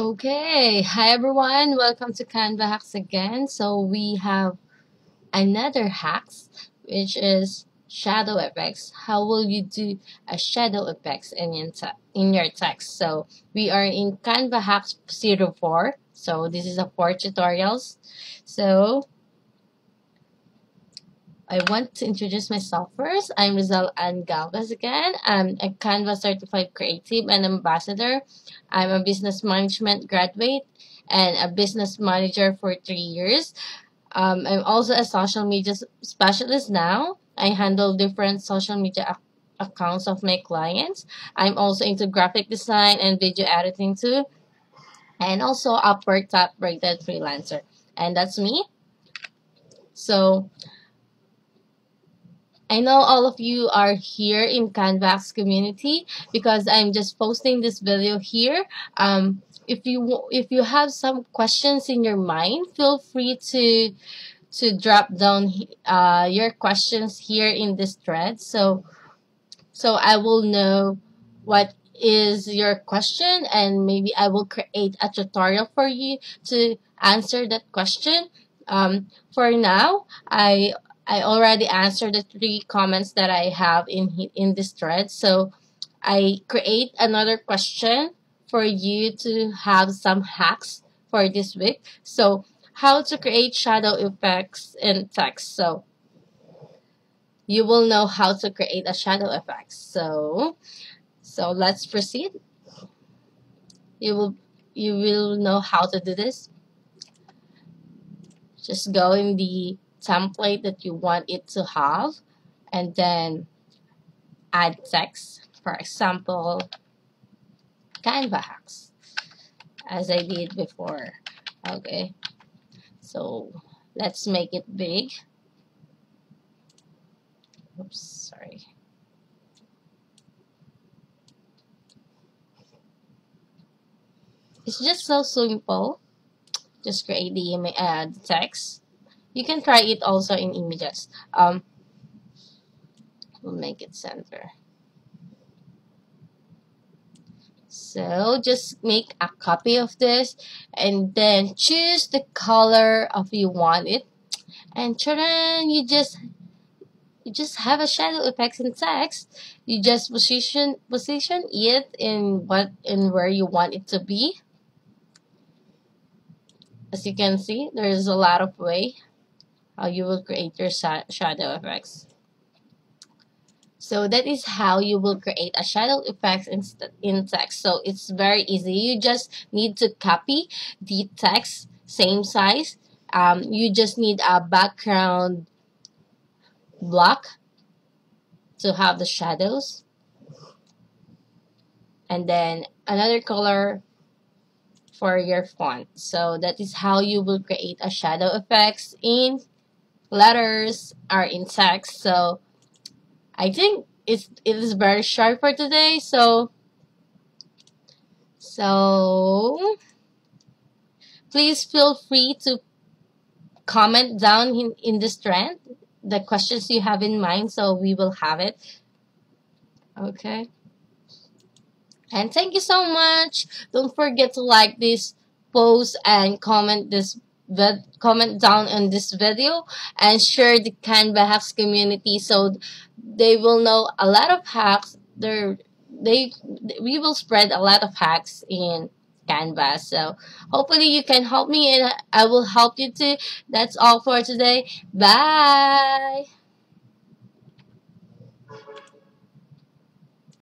Okay, hi everyone, welcome to Canva Hacks again. So we have another hacks, which is shadow effects. How will you do a shadow effects in your, in your text? So we are in Canva Hacks 04. So this is a four tutorials. So I want to introduce myself first. I'm Rizelle Anne Galvez again. I'm a Canva certified creative and ambassador. I'm a business management graduate and a business manager for three years. Um, I'm also a social media specialist now. I handle different social media ac accounts of my clients. I'm also into graphic design and video editing too. And also Upwork top rated freelancer. And that's me. So I know all of you are here in Canva Hacks community because I'm just posting this video here. Um, if you if you have some questions in your mind, feel free to to drop down uh, your questions here in this thread. So so I will know what is your question and maybe I will create a tutorial for you to answer that question. Um, for now, I I already answered the three comments that I have in in this thread. So I create another question for you to have some hacks for this week. So how to create shadow effects in text. So you will know how to create a shadow effect. So so let's proceed. You will you will know how to do this. Just go in the template that you want it to have and then add text for example canva hacks as I did before. Okay so let's make it big. Oops sorry. It's just so simple. Just create the, uh, the text you can try it also in images. Um, we'll make it center. So just make a copy of this and then choose the color of you want it. And then you just you just have a shadow effects in text. You just position position it in what in where you want it to be. As you can see, there is a lot of way how you will create your shadow effects. So that is how you will create a shadow effects in, in text. So it's very easy. You just need to copy the text, same size. Um, you just need a background block to have the shadows. And then another color for your font. So that is how you will create a shadow effects in letters are in text. So I think it's it is very short for today. So so please feel free to comment down in, in this trend the questions you have in mind so we will have it okay and thank you so much don't forget to like this post and comment this comment down on this video and share the Canva hacks community so they will know a lot of hacks. They're, they we will spread a lot of hacks in Canva. So hopefully you can help me and I will help you too. That's all for today. Bye.